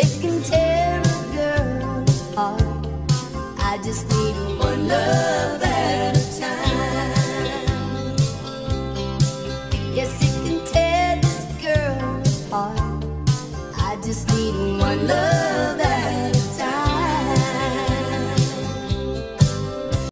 It can tear a girl's heart. I just need one love at a time. Yes, it can tear this girl's heart. I just need one love.